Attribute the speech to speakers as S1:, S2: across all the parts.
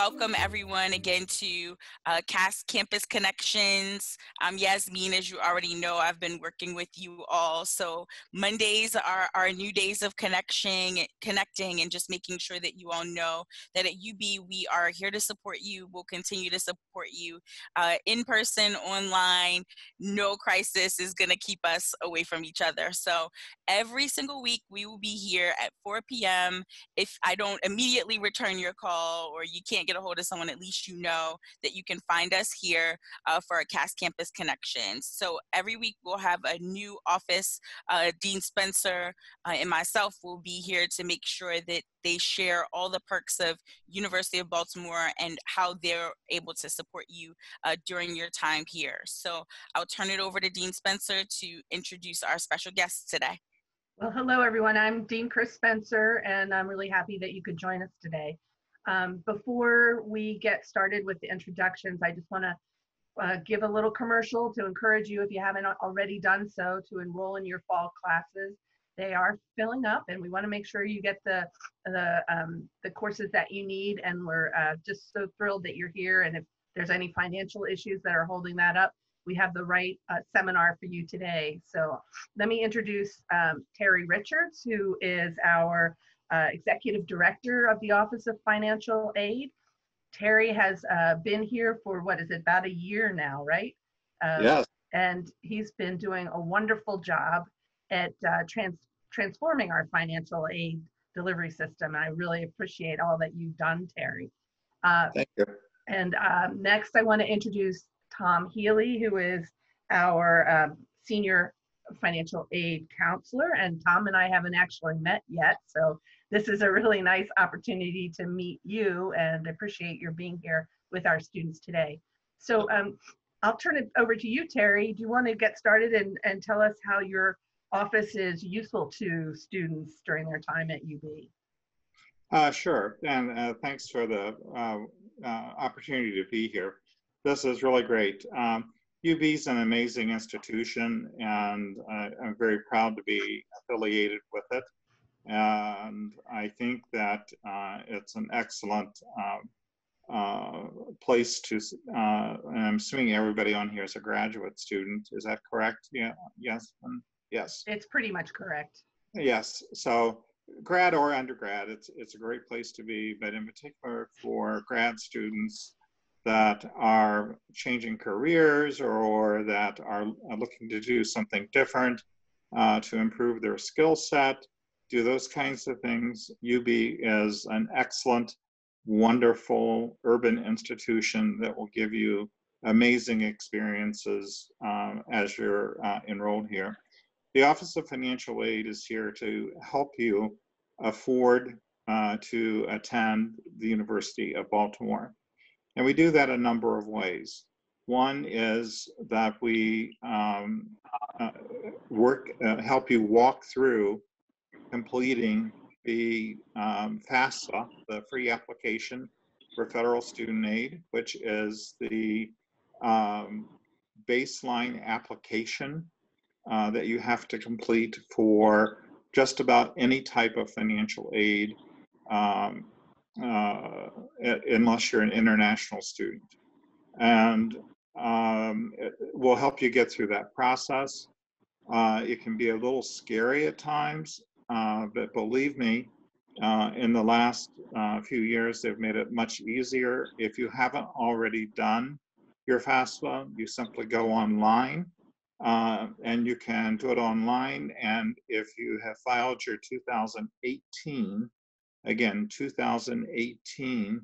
S1: welcome everyone again to uh, CAS Campus Connections. I'm Yasmin, as you already know, I've been working with you all. So Mondays are our new days of connection, connecting and just making sure that you all know that at UB, we are here to support you. We'll continue to support you uh, in person, online. No crisis is gonna keep us away from each other. So every single week, we will be here at 4 p.m. If I don't immediately return your call or you can't get a hold of someone, at least you know that you can find us here uh, for a CAS Campus Connections. So every week we'll have a new office. Uh, Dean Spencer uh, and myself will be here to make sure that they share all the perks of University of Baltimore and how they're able to support you uh, during your time here. So I'll turn it over to Dean Spencer to introduce our special guests today.
S2: Well, hello everyone. I'm Dean Chris Spencer, and I'm really happy that you could join us today. Um, before we get started with the introductions, I just want to uh, give a little commercial to encourage you, if you haven't already done so, to enroll in your fall classes. They are filling up, and we want to make sure you get the the um, the courses that you need. And we're uh, just so thrilled that you're here. And if there's any financial issues that are holding that up, we have the right uh, seminar for you today. So let me introduce um, Terry Richards, who is our uh, Executive Director of the Office of Financial Aid. Terry has uh, been here for what is it, about a year now, right?
S3: Uh, yes.
S2: And he's been doing a wonderful job at uh, trans transforming our financial aid delivery system. And I really appreciate all that you've done, Terry.
S3: Uh, Thank you.
S2: And um, next, I want to introduce Tom Healy, who is our um, senior financial aid counselor. And Tom and I haven't actually met yet. So this is a really nice opportunity to meet you and appreciate your being here with our students today. So um, I'll turn it over to you, Terry. Do you want to get started and, and tell us how your office is useful to students during their time at UB?
S3: Uh, sure, and uh, thanks for the uh, uh opportunity to be here. This is really great. Um, UB is an amazing institution, and I'm very proud to be affiliated with it. And I think that uh, it's an excellent uh, uh, place to, uh, and I'm assuming everybody on here is a graduate student. Is that correct? Yeah, yes, yes.
S2: It's pretty much correct.
S3: Yes, so grad or undergrad, it's, it's a great place to be, but in particular for grad students, that are changing careers or that are looking to do something different uh, to improve their skill set do those kinds of things. UB is an excellent, wonderful urban institution that will give you amazing experiences um, as you're uh, enrolled here. The Office of Financial Aid is here to help you afford uh, to attend the University of Baltimore. And we do that a number of ways. One is that we um, uh, work, uh, help you walk through completing the um, FAFSA, the free application for federal student aid, which is the um, baseline application uh, that you have to complete for just about any type of financial aid, um, uh, unless you're an international student. And um, it will help you get through that process. Uh, it can be a little scary at times uh, but believe me, uh, in the last uh, few years, they've made it much easier. If you haven't already done your FAFSA, you simply go online uh, and you can do it online. And if you have filed your 2018, again, 2018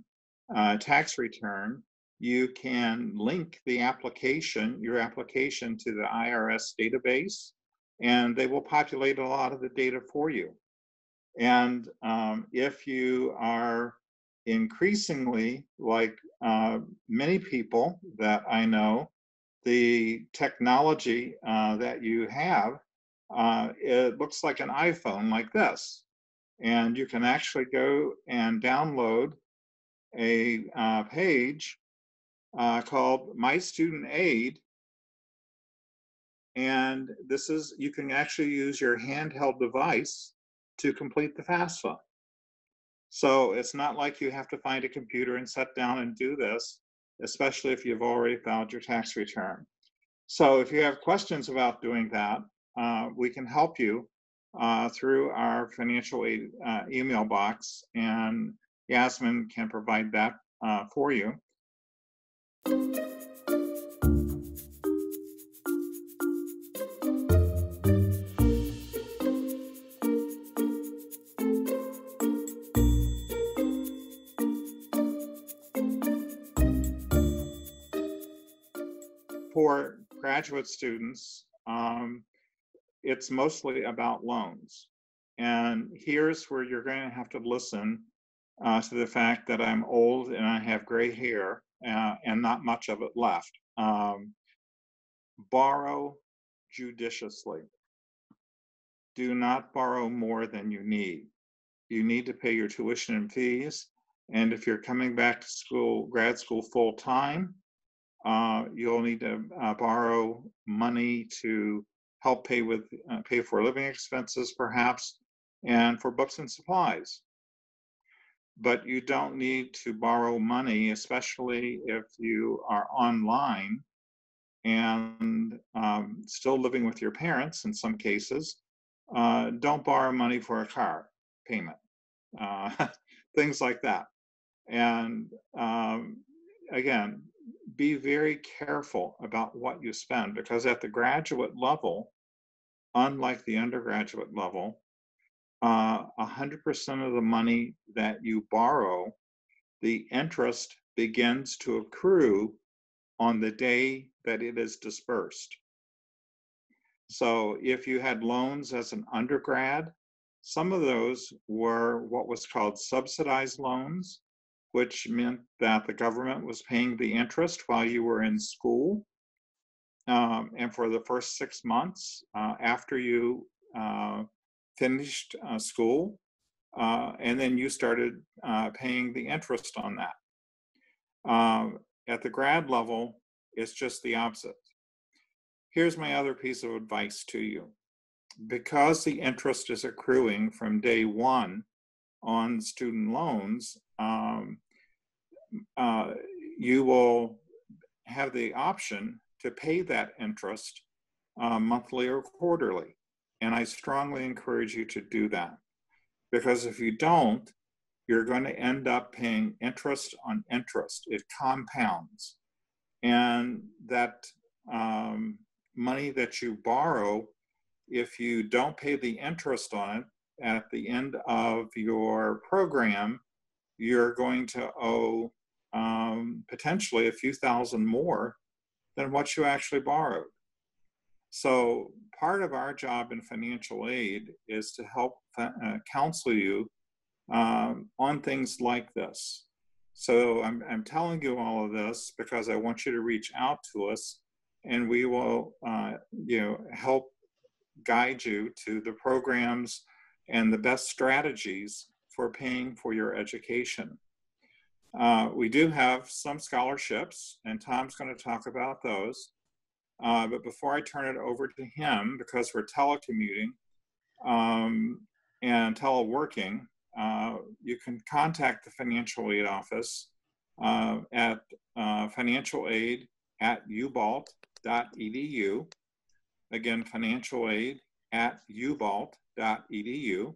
S3: uh, tax return, you can link the application, your application to the IRS database and they will populate a lot of the data for you. And um, if you are increasingly, like uh, many people that I know, the technology uh, that you have, uh, it looks like an iPhone like this. And you can actually go and download a uh, page uh, called My Student Aid and this is, you can actually use your handheld device to complete the FAFSA. So it's not like you have to find a computer and sit down and do this, especially if you've already filed your tax return. So if you have questions about doing that, uh, we can help you uh, through our financial aid uh, email box, and Yasmin can provide that uh, for you. For graduate students, um, it's mostly about loans. And here's where you're going to have to listen uh, to the fact that I'm old and I have gray hair uh, and not much of it left. Um, borrow judiciously. Do not borrow more than you need. You need to pay your tuition and fees. And if you're coming back to school, grad school full time, uh, you'll need to uh, borrow money to help pay with uh, pay for living expenses, perhaps, and for books and supplies. But you don't need to borrow money, especially if you are online and um, still living with your parents in some cases. Uh, don't borrow money for a car payment, uh, things like that. And um, again, be very careful about what you spend because at the graduate level, unlike the undergraduate level, uh, 100% of the money that you borrow, the interest begins to accrue on the day that it is dispersed. So if you had loans as an undergrad, some of those were what was called subsidized loans which meant that the government was paying the interest while you were in school. Um, and for the first six months uh, after you uh, finished uh, school, uh, and then you started uh, paying the interest on that. Um, at the grad level, it's just the opposite. Here's my other piece of advice to you. Because the interest is accruing from day one on student loans, um, uh, you will have the option to pay that interest uh, monthly or quarterly. And I strongly encourage you to do that. Because if you don't, you're going to end up paying interest on interest. It compounds. And that um, money that you borrow, if you don't pay the interest on it at the end of your program, you're going to owe um, potentially a few thousand more than what you actually borrowed. So, part of our job in financial aid is to help uh, counsel you um, on things like this. So, I'm, I'm telling you all of this because I want you to reach out to us and we will uh, you know, help guide you to the programs and the best strategies for paying for your education. Uh, we do have some scholarships, and Tom's going to talk about those. Uh, but before I turn it over to him, because we're telecommuting um, and teleworking, uh, you can contact the financial aid office uh, at uh, financial at ubalt.edu. Again, financial aid at ubalt.edu.